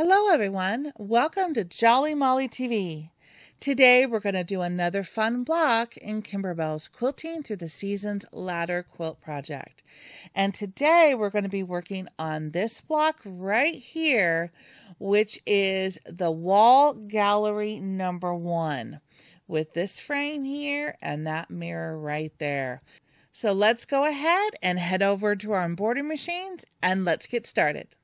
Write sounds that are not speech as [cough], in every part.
Hello, everyone. Welcome to Jolly Molly TV. Today, we're going to do another fun block in Kimberbell's Quilting Through the Seasons Ladder Quilt Project. And today, we're going to be working on this block right here, which is the wall gallery number one with this frame here and that mirror right there. So let's go ahead and head over to our embroidery machines and let's get started.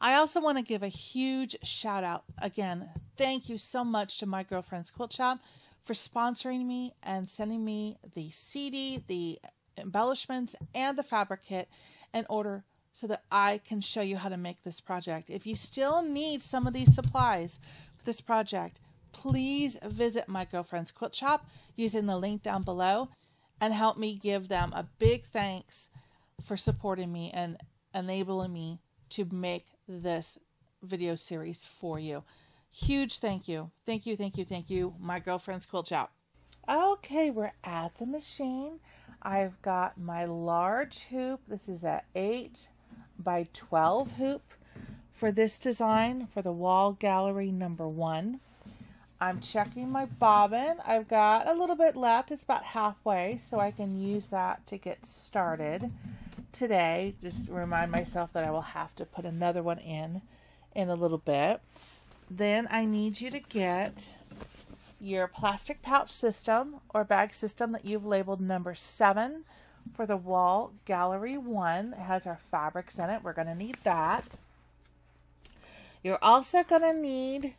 I also want to give a huge shout out again. Thank you so much to my girlfriend's quilt shop for sponsoring me and sending me the CD, the embellishments, and the fabric kit in order so that I can show you how to make this project. If you still need some of these supplies for this project, please visit my girlfriend's quilt shop using the link down below and help me give them a big thanks for supporting me and enabling me to make this video series for you. Huge thank you. Thank you, thank you, thank you, my girlfriend's quilt shop. Okay, we're at the machine. I've got my large hoop. This is a 8 by 12 hoop for this design for the wall gallery number one. I'm checking my bobbin. I've got a little bit left. It's about halfway, so I can use that to get started today. Just remind myself that I will have to put another one in in a little bit. Then I need you to get your plastic pouch system or bag system that you've labeled number seven for the wall gallery one. It has our fabrics in it. We're going to need that. You're also going to need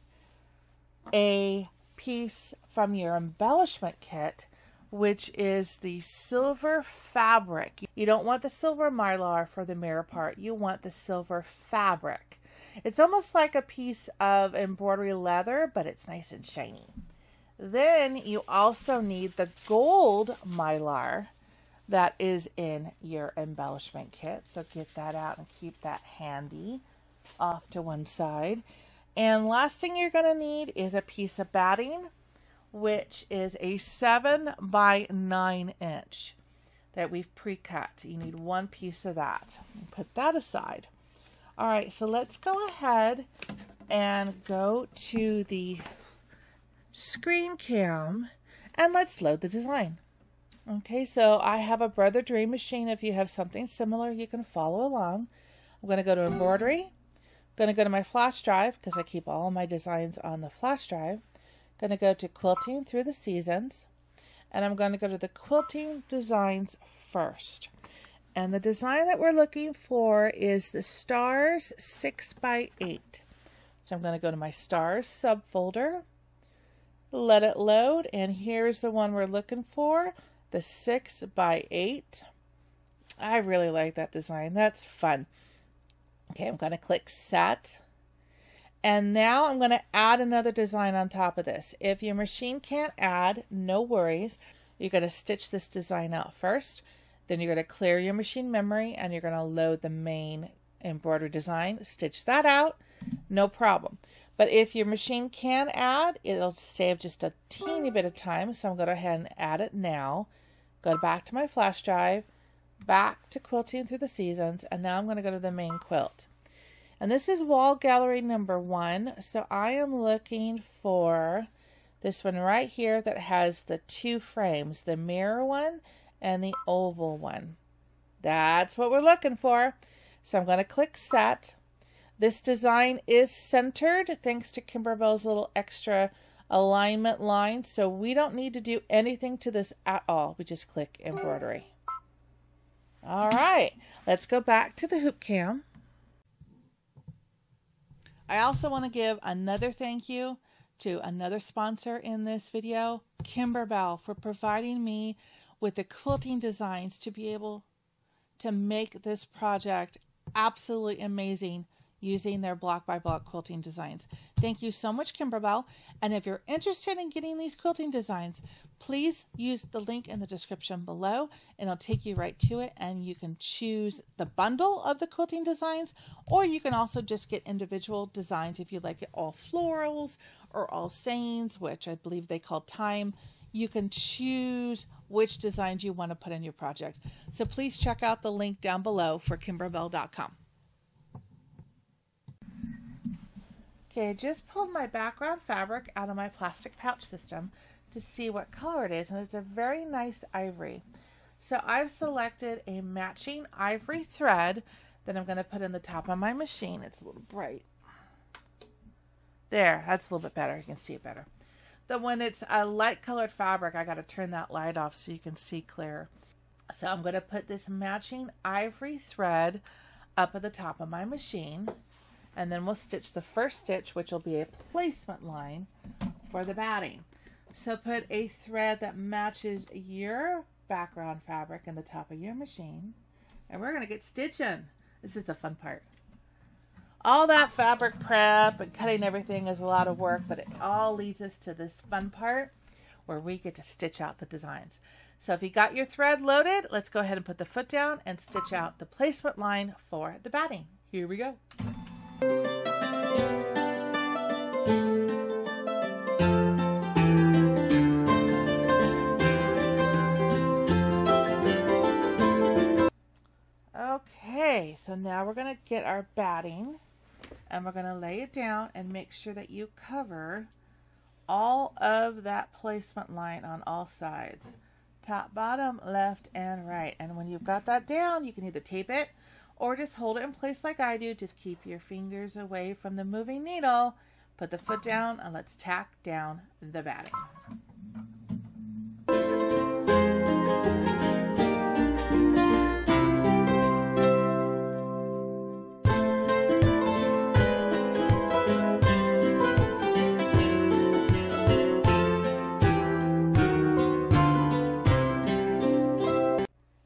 a piece from your embellishment kit which is the silver fabric. You don't want the silver mylar for the mirror part, you want the silver fabric. It's almost like a piece of embroidery leather, but it's nice and shiny. Then you also need the gold mylar that is in your embellishment kit. So get that out and keep that handy off to one side. And last thing you're going to need is a piece of batting which is a 7 by 9 inch that we've pre-cut. You need one piece of that. Put that aside. All right, so let's go ahead and go to the screen cam and let's load the design. Okay, so I have a Brother Dream machine. If you have something similar, you can follow along. I'm going to go to embroidery. I'm going to go to my flash drive because I keep all my designs on the flash drive going to go to quilting through the seasons and I'm going to go to the quilting designs first. And the design that we're looking for is the stars 6 by 8 So I'm going to go to my stars subfolder, let it load, and here's the one we're looking for, the 6 by 8 I really like that design. That's fun. Okay, I'm going to click set. And now I'm going to add another design on top of this. If your machine can't add, no worries. You're going to stitch this design out first. Then you're going to clear your machine memory and you're going to load the main embroidery design. Stitch that out, no problem. But if your machine can add, it'll save just a teeny bit of time. So I'm going to go ahead and add it now. Go back to my flash drive, back to quilting through the seasons, and now I'm going to go to the main quilt. And this is wall gallery number one. So I am looking for this one right here that has the two frames, the mirror one and the oval one. That's what we're looking for. So I'm going to click set. This design is centered thanks to Kimberbell's little extra alignment line. So we don't need to do anything to this at all. We just click embroidery. All right, let's go back to the hoop cam. I also want to give another thank you to another sponsor in this video, Kimberbell, for providing me with the quilting designs to be able to make this project absolutely amazing using their block by block quilting designs. Thank you so much, Kimberbell. And if you're interested in getting these quilting designs, please use the link in the description below and it'll take you right to it. And you can choose the bundle of the quilting designs, or you can also just get individual designs if you like it all florals or all sayings, which I believe they call time. You can choose which designs you want to put in your project. So please check out the link down below for kimberbell.com. Okay, I just pulled my background fabric out of my plastic pouch system to see what color it is, and it's a very nice ivory. So I've selected a matching ivory thread that I'm going to put in the top of my machine. It's a little bright. There, that's a little bit better. You can see it better. Then when it's a light colored fabric, I got to turn that light off so you can see clear. So I'm going to put this matching ivory thread up at the top of my machine. And then we'll stitch the first stitch, which will be a placement line for the batting. So put a thread that matches your background fabric in the top of your machine. And we're going to get stitching. This is the fun part all that fabric prep and cutting everything is a lot of work, but it all leads us to this fun part where we get to stitch out the designs. So if you got your thread loaded, let's go ahead and put the foot down and stitch out the placement line for the batting. Here we go. Okay, so now we're going to get our batting and we're going to lay it down and make sure that you cover all of that placement line on all sides. Top bottom left and right. And when you've got that down you can either tape it or just hold it in place like I do. Just keep your fingers away from the moving needle. Put the foot down and let's tack down the batting.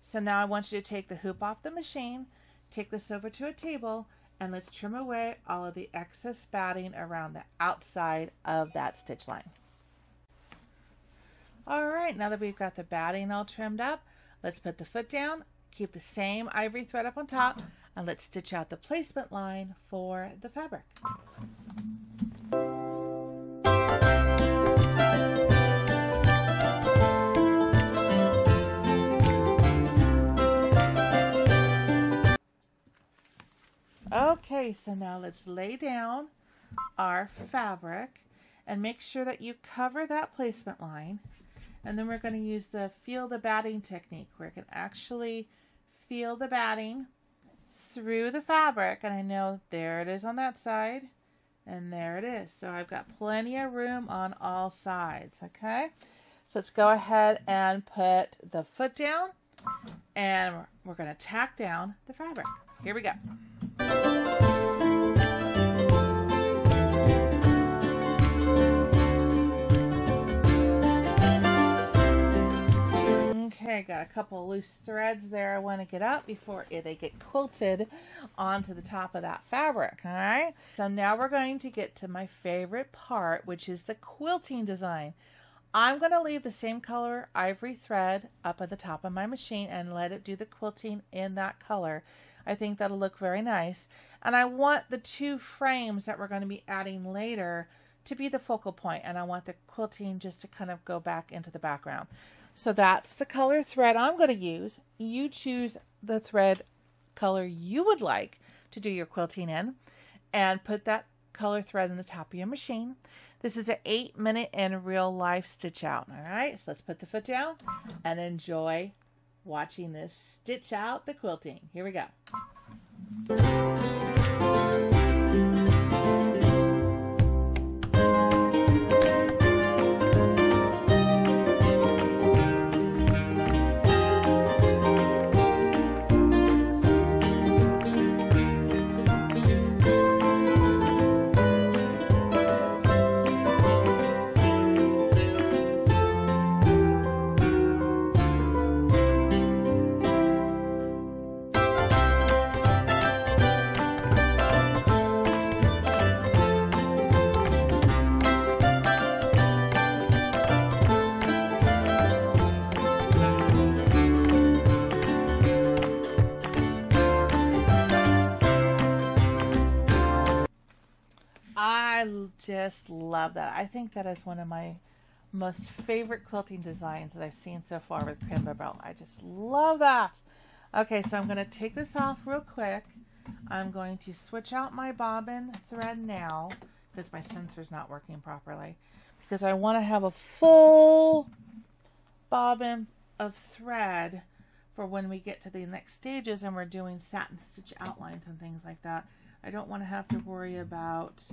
So now I want you to take the hoop off the machine, take this over to a table, and let's trim away all of the excess batting around the outside of that stitch line. All right, now that we've got the batting all trimmed up, let's put the foot down, keep the same ivory thread up on top, and let's stitch out the placement line for the fabric. Okay, so now let's lay down our fabric and make sure that you cover that placement line. And then we're going to use the feel the batting technique where it can actually feel the batting through the fabric. And I know there it is on that side and there it is. So I've got plenty of room on all sides, okay? So let's go ahead and put the foot down and we're going to tack down the fabric. Here we go. Okay, got a couple loose threads there I want to get up before eh, they get quilted onto the top of that fabric, all right? So now we're going to get to my favorite part, which is the quilting design. I'm going to leave the same color ivory thread up at the top of my machine and let it do the quilting in that color. I think that'll look very nice. And I want the two frames that we're going to be adding later to be the focal point, and I want the quilting just to kind of go back into the background. So that's the color thread I'm going to use. You choose the thread color you would like to do your quilting in and put that color thread in the top of your machine. This is an eight minute in real life stitch out. All right, so let's put the foot down and enjoy watching this stitch out the quilting. Here we go. Just love that. I think that is one of my most favorite quilting designs that I've seen so far with Kimberbell. I just love that. Okay, so I'm going to take this off real quick. I'm going to switch out my bobbin thread now because my sensor's not working properly. Because I want to have a full bobbin of thread for when we get to the next stages and we're doing satin stitch outlines and things like that. I don't want to have to worry about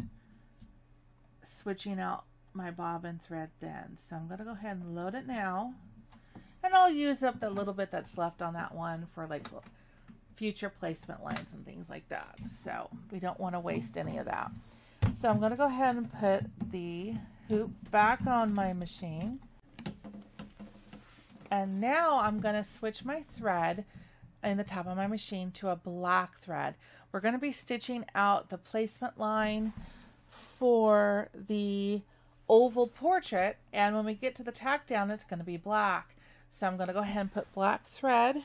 switching out my bobbin thread then. So I'm going to go ahead and load it now. And I'll use up the little bit that's left on that one for like future placement lines and things like that. So we don't want to waste any of that. So I'm going to go ahead and put the hoop back on my machine. And now I'm going to switch my thread in the top of my machine to a black thread. We're going to be stitching out the placement line for the oval portrait and when we get to the tack down it's going to be black. So I'm going to go ahead and put black thread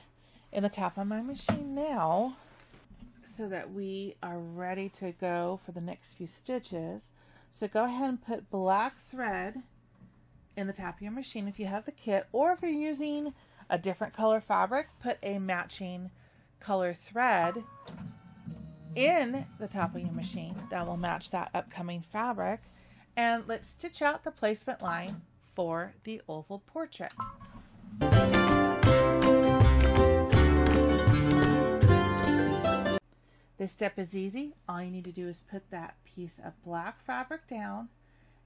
in the top of my machine now so that we are ready to go for the next few stitches. So go ahead and put black thread in the top of your machine if you have the kit or if you're using a different color fabric, put a matching color thread in the top of your machine that will match that upcoming fabric. And let's stitch out the placement line for the oval portrait. This step is easy. All you need to do is put that piece of black fabric down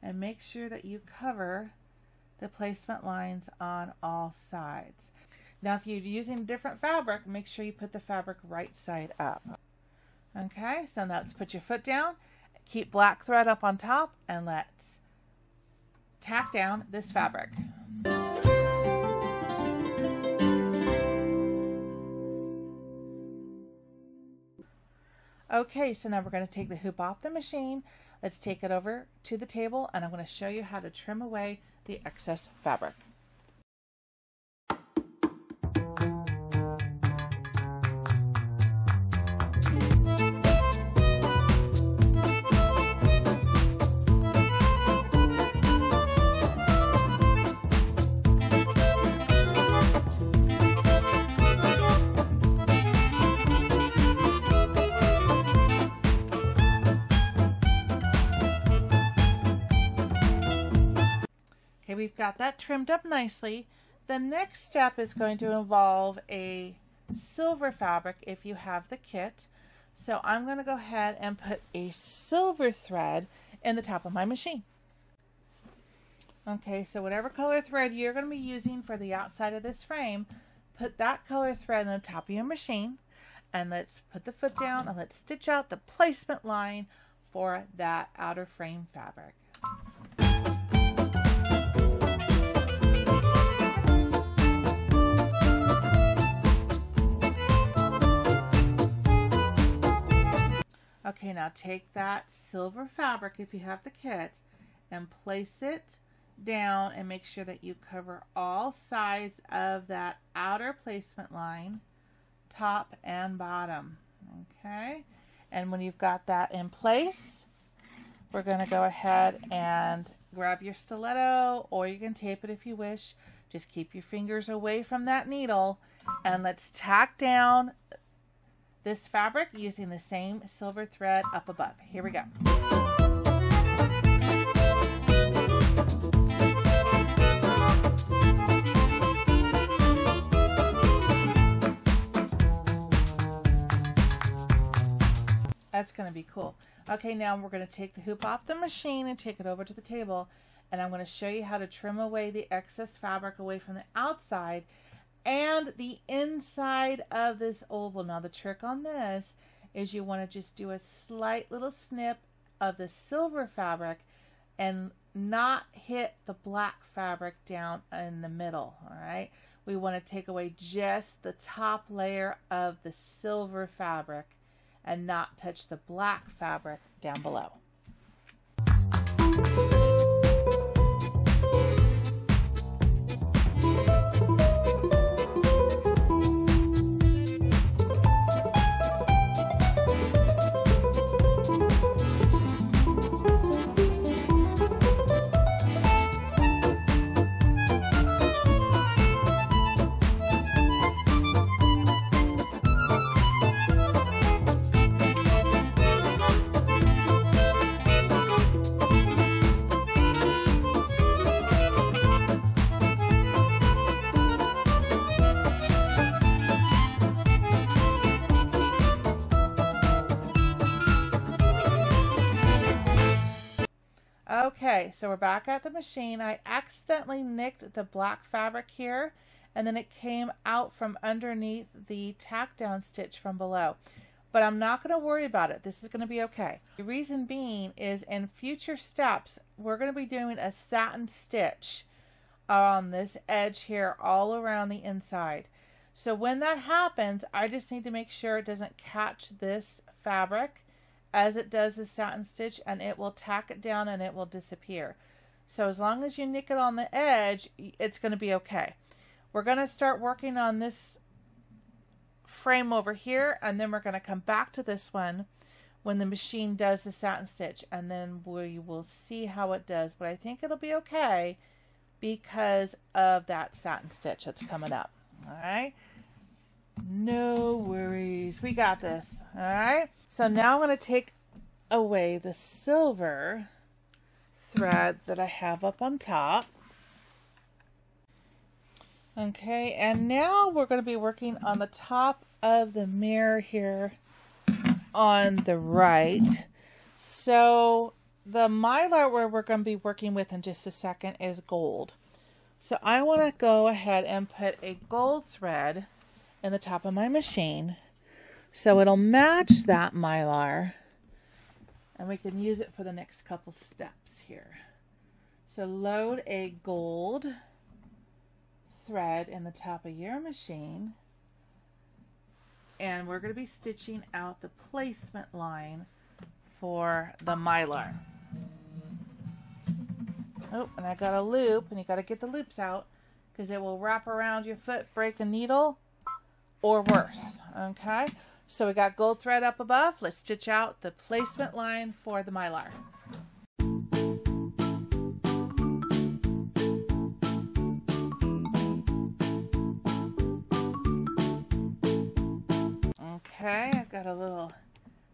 and make sure that you cover the placement lines on all sides. Now if you're using different fabric, make sure you put the fabric right side up. Okay, so now let's put your foot down, keep black thread up on top, and let's tack down this fabric. Okay, so now we're going to take the hoop off the machine. Let's take it over to the table and I'm going to show you how to trim away the excess fabric. We've got that trimmed up nicely. The next step is going to involve a silver fabric if you have the kit. So I'm going to go ahead and put a silver thread in the top of my machine. Okay, so whatever color thread you're going to be using for the outside of this frame, put that color thread in the top of your machine. And let's put the foot down and let's stitch out the placement line for that outer frame fabric. Okay, now take that silver fabric, if you have the kit, and place it down and make sure that you cover all sides of that outer placement line, top and bottom. Okay, and when you've got that in place, we're going to go ahead and grab your stiletto, or you can tape it if you wish. Just keep your fingers away from that needle, and let's tack down this fabric using the same silver thread up above. Here we go. That's going to be cool. Okay, now we're going to take the hoop off the machine and take it over to the table. And I'm going to show you how to trim away the excess fabric away from the outside and the inside of this oval. Now the trick on this is you want to just do a slight little snip of the silver fabric and not hit the black fabric down in the middle, all right? We want to take away just the top layer of the silver fabric and not touch the black fabric down below. Okay, so we're back at the machine. I accidentally nicked the black fabric here and then it came out from underneath the tack down stitch from below. But I'm not going to worry about it. This is going to be okay. The reason being is in future steps, we're going to be doing a satin stitch on this edge here all around the inside. So when that happens, I just need to make sure it doesn't catch this fabric as it does the satin stitch and it will tack it down and it will disappear. So as long as you nick it on the edge, it's going to be okay. We're going to start working on this frame over here and then we're going to come back to this one when the machine does the satin stitch and then we will see how it does. But I think it'll be okay because of that satin stitch that's coming up. All right. No worries. We got this. All right. So now I'm going to take away the silver thread that I have up on top. Okay, and now we're going to be working on the top of the mirror here on the right. So the mylar where we're going to be working with in just a second is gold. So I want to go ahead and put a gold thread in the top of my machine so it'll match that mylar and we can use it for the next couple steps here. So load a gold thread in the top of your machine and we're going to be stitching out the placement line for the mylar. Oh, and I got a loop, and you got to get the loops out because it will wrap around your foot, break a needle, or worse. Okay, so we got gold thread up above. Let's stitch out the placement line for the mylar. Okay, I've got a little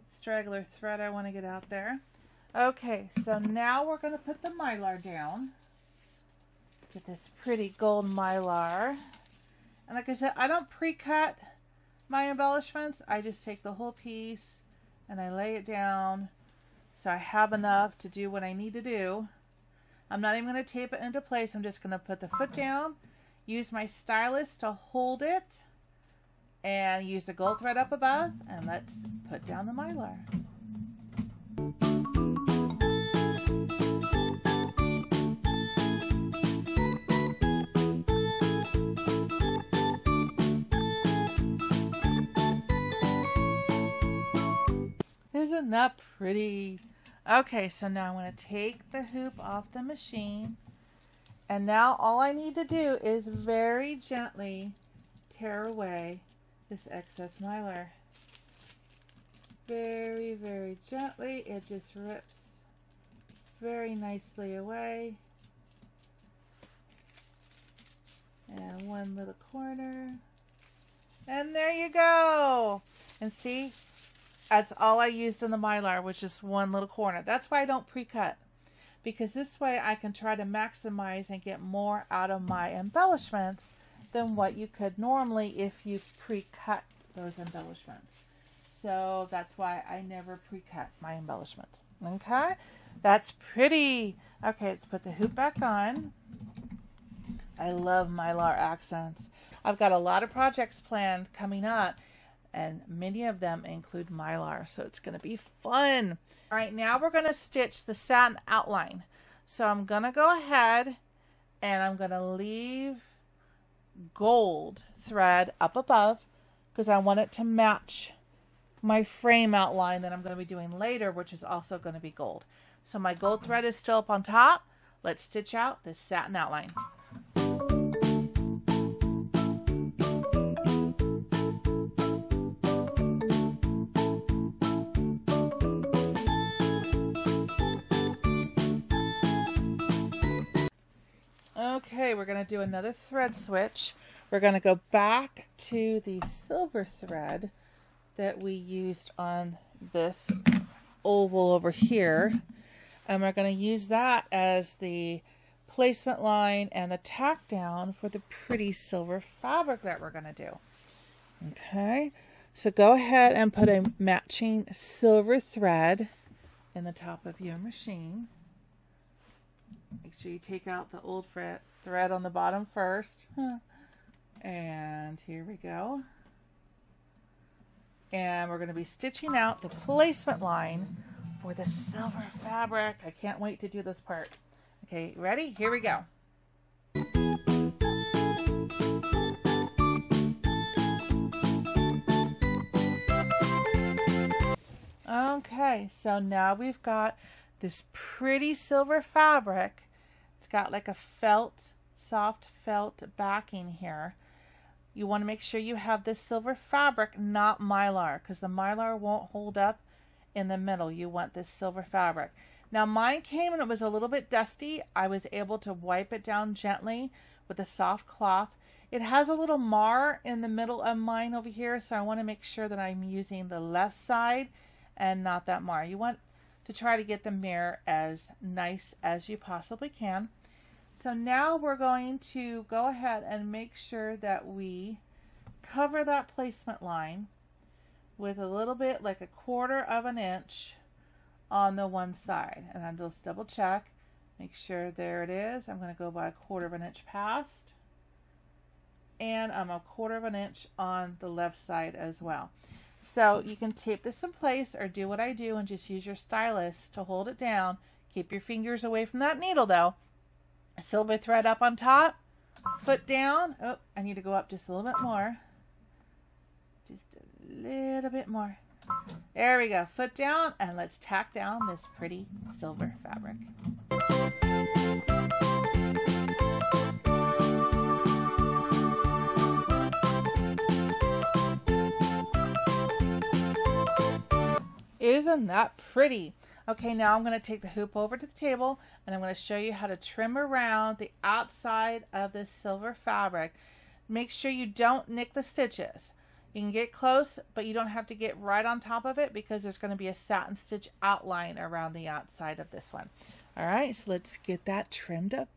straggler thread I want to get out there. Okay, so now we're going to put the mylar down. Get this pretty gold mylar. And like I said, I don't pre-cut my embellishments. I just take the whole piece and I lay it down so I have enough to do what I need to do. I'm not even going to tape it into place. I'm just going to put the foot down, use my stylus to hold it, and use the gold thread up above and let's put down the mylar. Isn't that pretty? Okay, so now I'm going to take the hoop off the machine. And now all I need to do is very gently tear away this excess mylar. Very, very gently, it just rips very nicely away. And one little corner. And there you go. And see, that's all I used in the mylar, which is one little corner. That's why I don't pre-cut. Because this way I can try to maximize and get more out of my embellishments than what you could normally if you pre-cut those embellishments. So that's why I never pre-cut my embellishments. Okay, that's pretty. Okay, let's put the hoop back on. I love Mylar accents. I've got a lot of projects planned coming up, and many of them include Mylar, so it's going to be fun. All right, now we're going to stitch the satin outline. So I'm going to go ahead and I'm going to leave gold thread up above because I want it to match my frame outline that I'm going to be doing later, which is also going to be gold. So my gold thread is still up on top. Let's stitch out this satin outline. Okay, we're going to do another thread switch. We're going to go back to the silver thread that we used on this oval over here. And we're going to use that as the placement line and the tack down for the pretty silver fabric that we're going to do. Okay, so go ahead and put a matching silver thread in the top of your machine. Make sure you take out the old thread on the bottom first. And here we go. And we're going to be stitching out the placement line for the silver fabric. I can't wait to do this part. Okay, ready? Here we go. Okay, so now we've got this pretty silver fabric. Got like a felt, soft felt backing here. You want to make sure you have this silver fabric, not mylar, because the mylar won't hold up in the middle. You want this silver fabric. Now mine came and it was a little bit dusty. I was able to wipe it down gently with a soft cloth. It has a little mar in the middle of mine over here, so I want to make sure that I'm using the left side and not that mar. You want to try to get the mirror as nice as you possibly can. So now we're going to go ahead and make sure that we cover that placement line with a little bit like a quarter of an inch on the one side. And I'll just double check, make sure there it is. I'm going to go by a quarter of an inch past. And I'm a quarter of an inch on the left side as well. So you can tape this in place or do what I do and just use your stylus to hold it down. Keep your fingers away from that needle though. Silver thread up on top, foot down. Oh, I need to go up just a little bit more. Just a little bit more. There we go. Foot down and let's tack down this pretty silver fabric. Isn't that pretty? Okay, now I'm going to take the hoop over to the table and I'm going to show you how to trim around the outside of this silver fabric. Make sure you don't nick the stitches. You can get close, but you don't have to get right on top of it because there's going to be a satin stitch outline around the outside of this one. All right, so let's get that trimmed up.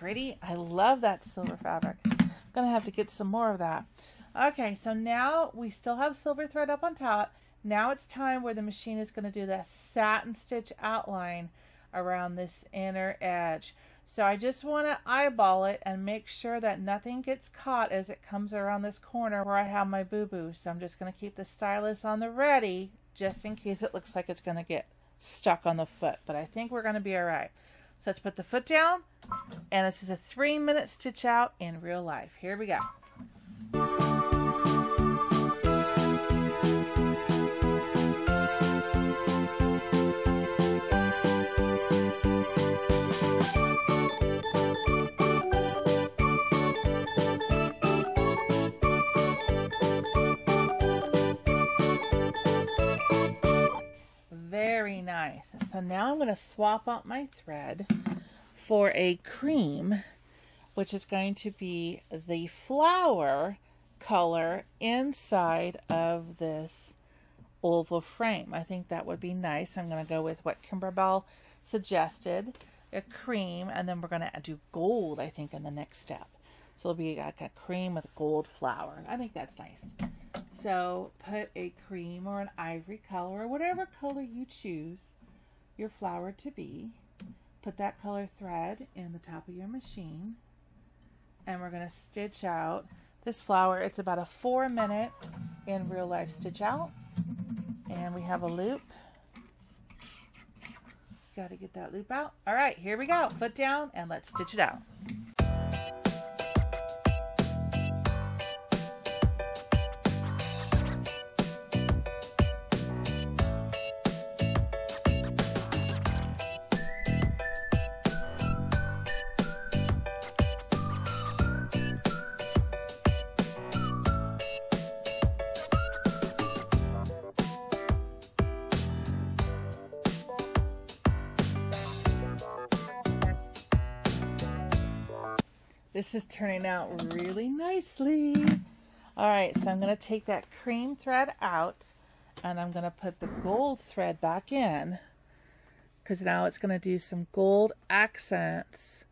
Pretty? I love that silver fabric. I'm going to have to get some more of that. Okay, so now we still have silver thread up on top. Now it's time where the machine is going to do that satin stitch outline around this inner edge. So I just want to eyeball it and make sure that nothing gets caught as it comes around this corner where I have my boo-boo. So I'm just going to keep the stylus on the ready just in case it looks like it's going to get stuck on the foot. But I think we're going to be all right. So let's put the foot down. And this is a three minute stitch out in real life. Here we go. Very nice. So now I'm going to swap out my thread for a cream, which is going to be the flower color inside of this oval frame. I think that would be nice. I'm going to go with what Kimberbell suggested, a cream, and then we're going to do gold, I think, in the next step. So it'll be like a cream with gold flower. I think that's nice. So put a cream or an ivory color or whatever color you choose your flower to be. Put that color thread in the top of your machine. And we're going to stitch out this flower. It's about a four minute in real life stitch out. And we have a loop. Got to get that loop out. All right, here we go. Foot down and let's stitch it out. This is turning out really nicely. All right, so I'm going to take that cream thread out and I'm going to put the gold thread back in because now it's going to do some gold accents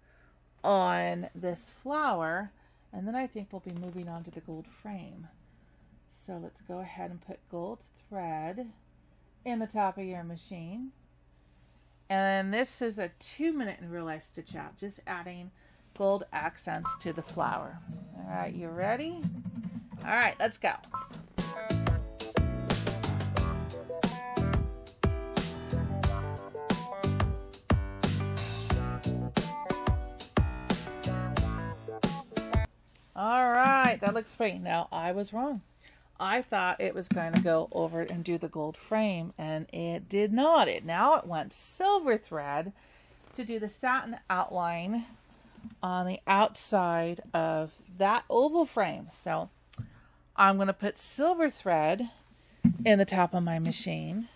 on this flower and then I think we'll be moving on to the gold frame. So let's go ahead and put gold thread in the top of your machine. And this is a two minute in real life stitch out, just adding gold accents to the flower. All right, you ready? All right, let's go. All right, that looks great. Now, I was wrong. I thought it was going to go over and do the gold frame, and it did not. It Now it went silver thread to do the satin outline on the outside of that oval frame. So I'm going to put silver thread in the top of my machine,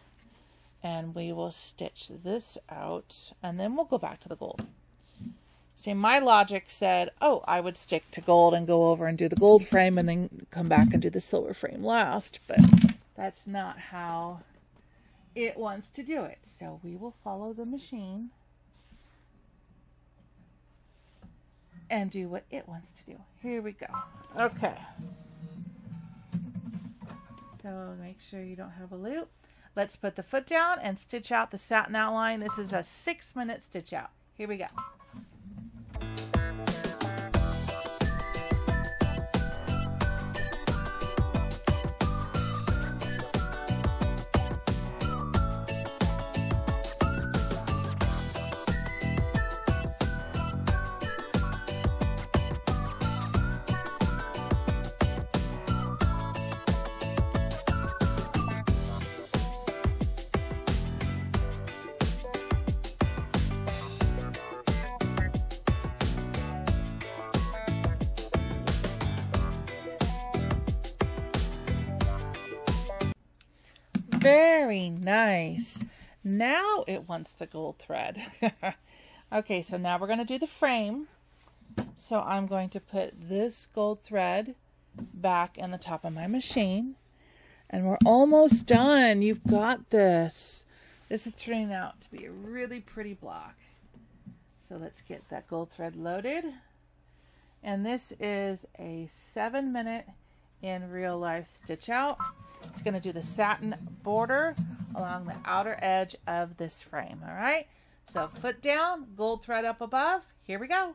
and we will stitch this out, and then we'll go back to the gold. See, my logic said, oh, I would stick to gold and go over and do the gold frame and then come back and do the silver frame last, but that's not how it wants to do it. So we will follow the machine and do what it wants to do. Here we go. Okay. So make sure you don't have a loop. Let's put the foot down and stitch out the satin outline. This is a six minute stitch out. Here we go. Now it wants the gold thread. [laughs] okay, so now we're going to do the frame. So I'm going to put this gold thread back in the top of my machine. And we're almost done. You've got this. This is turning out to be a really pretty block. So let's get that gold thread loaded. And this is a seven minute in real life stitch out. It's going to do the satin border along the outer edge of this frame. All right. So foot down, gold thread up above. Here we go.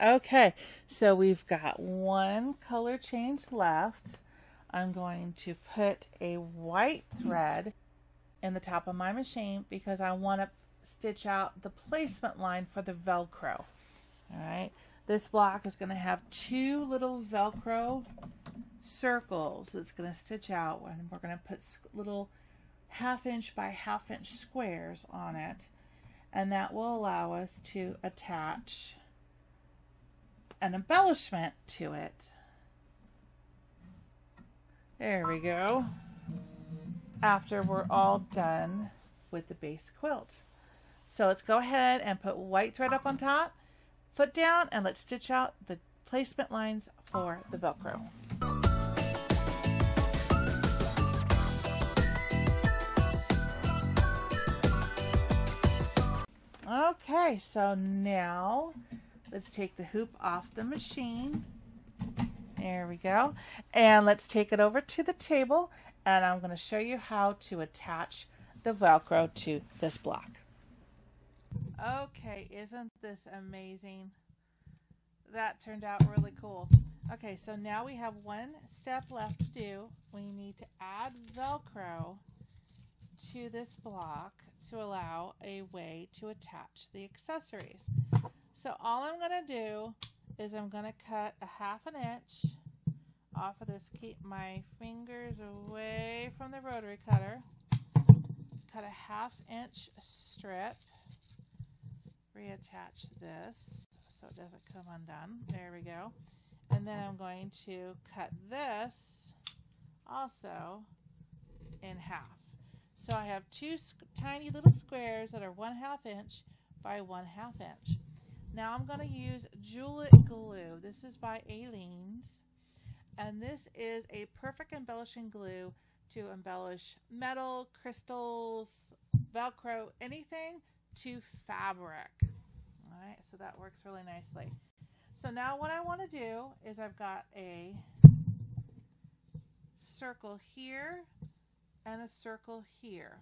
Okay, so we've got one color change left. I'm going to put a white thread in the top of my machine because I want to stitch out the placement line for the Velcro. All right, this block is going to have two little Velcro circles it's going to stitch out and we're going to put little half inch by half inch squares on it and that will allow us to attach an embellishment to it. There we go. After we're all done with the base quilt. So let's go ahead and put white thread up on top, foot down, and let's stitch out the placement lines for the Velcro. Okay, so now let's take the hoop off the machine. There we go. And let's take it over to the table and I'm going to show you how to attach the Velcro to this block. Okay, isn't this amazing? That turned out really cool. Okay, so now we have one step left to do. We need to add Velcro to this block to allow a way to attach the accessories. So all I'm going to do is I'm going to cut a half an inch off of this. Keep my fingers away from the rotary cutter. Cut a half inch strip. Reattach this so it doesn't come undone. There we go. And then I'm going to cut this also in half. So I have two tiny little squares that are one half inch by one half inch. Now I'm going to use Jewel-It glue. This is by Aleene's. And this is a perfect embellishing glue to embellish metal, crystals, Velcro, anything to fabric. All right, so that works really nicely. So now what I want to do is I've got a circle here and a circle here.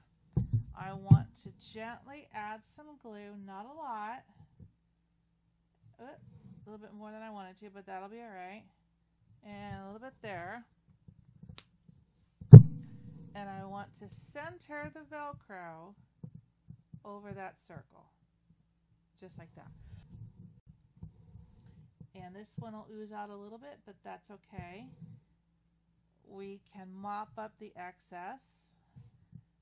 I want to gently add some glue, not a lot. Oh, a little bit more than I wanted to, but that'll be all right. And a little bit there. And I want to center the Velcro over that circle. Just like that. And this one will ooze out a little bit, but that's okay. We can mop up the excess.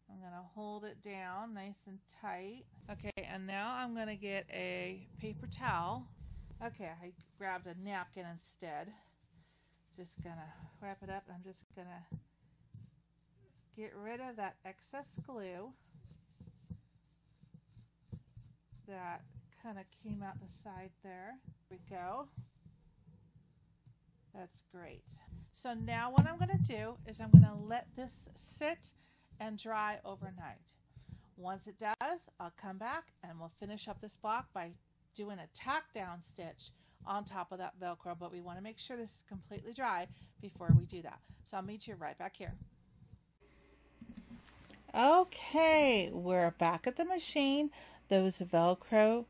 I'm going to hold it down nice and tight. Okay, and now I'm going to get a paper towel. Okay, I grabbed a napkin instead. Just to wrap it up. I'm just to get rid of that excess glue that kind of came out the side there. There we go. That's great. So now what I'm to do is I'm to let this sit and dry overnight. Once it does, I'll come back and we'll finish up this block by doing a tack down stitch on top of that Velcro, but we want to make sure this is completely dry before we do that. So I'll meet you right back here. Okay, we're back at the machine. Those Velcro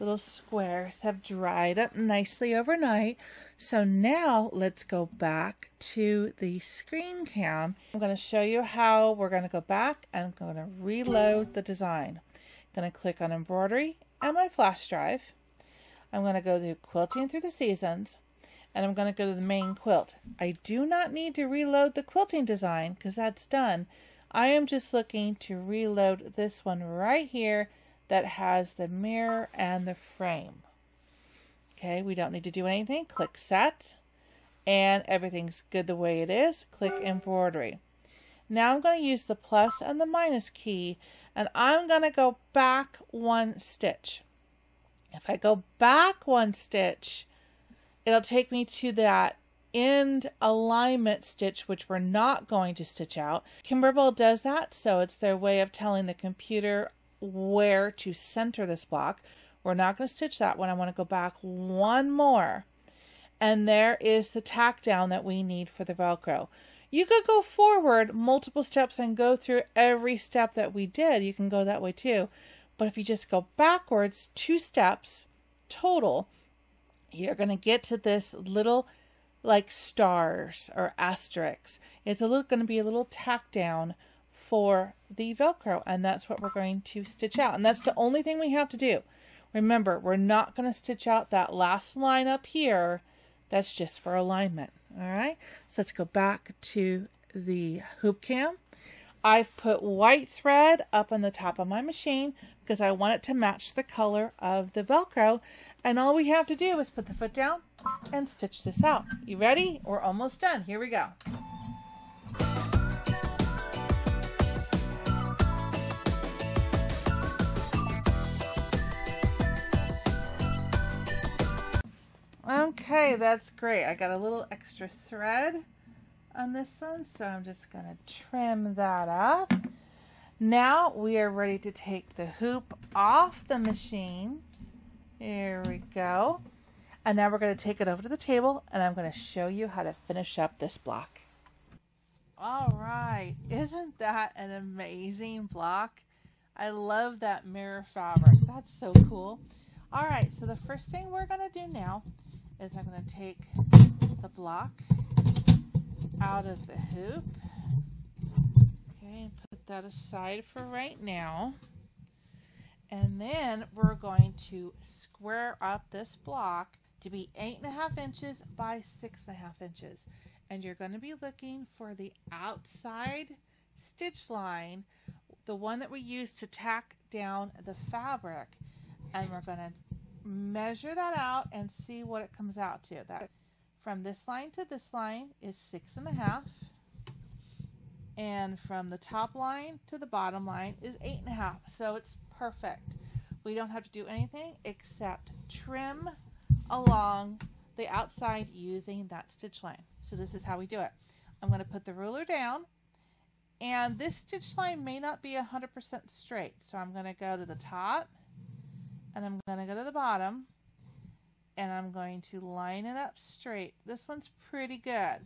little squares have dried up nicely overnight. So now let's go back to the screen cam. I'm going to show you how we're going to go back and I'm going to reload the design. I'm going to click on embroidery and my flash drive. I'm going to go to quilting through the seasons and I'm going to go to the main quilt. I do not need to reload the quilting design because that's done. I am just looking to reload this one right here that has the mirror and the frame. Okay, we don't need to do anything. Click set and everything's good the way it is. Click embroidery. Now I'm going to use the plus and the minus key and I'm going to go back one stitch. If I go back one stitch, it'll take me to that end alignment stitch, which we're not going to stitch out. Kimberbell does that, so it's their way of telling the computer where to center this block. We're not going to stitch that one. I want to go back one more. And there is the tack down that we need for the Velcro. You could go forward multiple steps and go through every step that we did. You can go that way too. But if you just go backwards two steps total, you're going to get to this little like stars or asterisks. It's a little going to be a little tack down for the Velcro and that's what we're going to stitch out. And that's the only thing we have to do. Remember, we're not going to stitch out that last line up here. That's just for alignment. All right, so let's go back to the hoop cam. I've put white thread up on the top of my machine because I want it to match the color of the Velcro. And all we have to do is put the foot down and stitch this out. You ready? We're almost done. Here we go. Okay, that's great. I got a little extra thread on this one, so I'm just going to trim that up. Now we are ready to take the hoop off the machine. Here we go. And now we're going to take it over to the table and I'm going to show you how to finish up this block. All right, isn't that an amazing block? I love that mirror fabric. That's so cool. All right, so the first thing we're going to do now is I'm going to take the block out of the hoop. Okay, and put that aside for right now. And then we're going to square up this block to be eight and a half inches by six and a half inches. And you're going to be looking for the outside stitch line, the one that we use to tack down the fabric. And we're going to measure that out and see what it comes out to. That from this line to this line is six and a half. And from the top line to the bottom line is eight and a half. So it's perfect. We don't have to do anything except trim along the outside using that stitch line. So this is how we do it. I'm going to put the ruler down and this stitch line may not be 100% straight. So I'm going to go to the top and I'm going to go to the bottom and I'm going to line it up straight. This one's pretty good.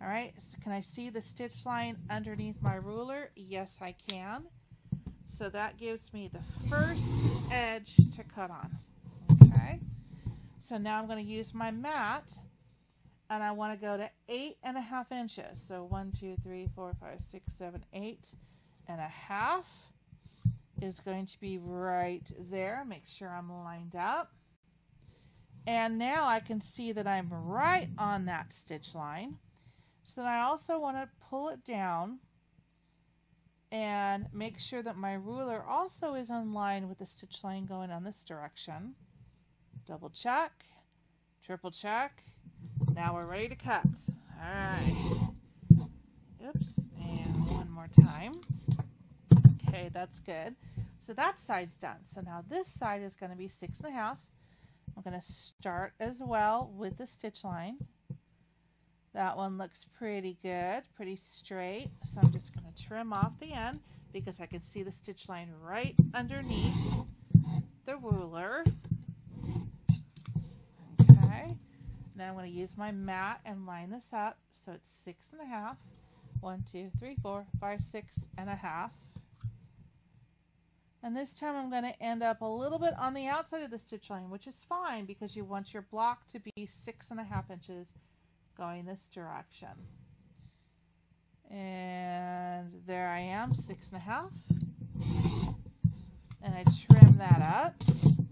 All right, so can I see the stitch line underneath my ruler? Yes, I can. So that gives me the first edge to cut on. Okay, so now I'm going to use my mat and I want to go to eight and a half inches. So one, two, three, four, five, six, seven, eight and a half is going to be right there. Make sure I'm lined up. And now I can see that I'm right on that stitch line. So then I also want to pull it down and make sure that my ruler also is in line with the stitch line going on this direction. Double check, triple check. Now we're ready to cut. All right. Oops, and one more time. Okay, that's good. So that side's done. So now this side is going to be six and a half. I'm going to start as well with the stitch line. That one looks pretty good, pretty straight. So I'm just going to trim off the end because I can see the stitch line right underneath the ruler. Okay. Now I'm going to use my mat and line this up. So it's six and a half. One, two, three, four, five, six and a half. And this time I'm going to end up a little bit on the outside of the stitch line, which is fine because you want your block to be six and a half inches going this direction. And there I am, six and a half. And I trim that up.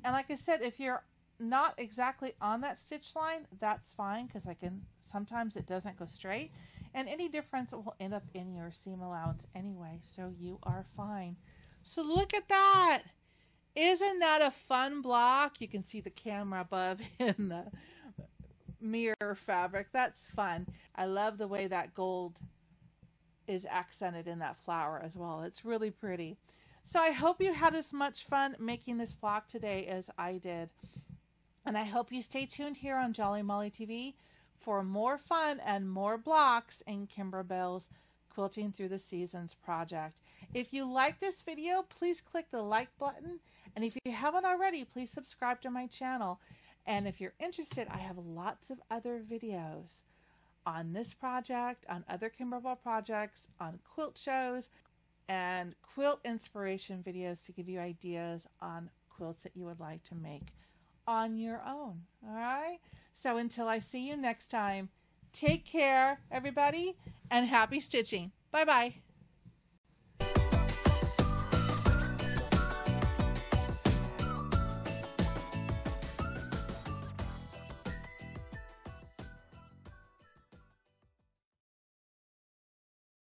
And like I said, if you're not exactly on that stitch line, that's fine because I can, sometimes it doesn't go straight. And any difference will end up in your seam allowance anyway, so you are fine. So look at that. Isn't that a fun block? You can see the camera above [laughs] in the mirror fabric. That's fun. I love the way that gold is accented in that flower as well. It's really pretty. So I hope you had as much fun making this block today as I did. And I hope you stay tuned here on Jolly Molly TV for more fun and more blocks in Kimberbell's Quilting Through the Seasons project. If you like this video, please click the like button. And if you haven't already, please subscribe to my channel. And if you're interested, I have lots of other videos on this project, on other Kimberbell projects, on quilt shows, and quilt inspiration videos to give you ideas on quilts that you would like to make on your own. All right? So until I see you next time, take care, everybody, and happy stitching. Bye bye.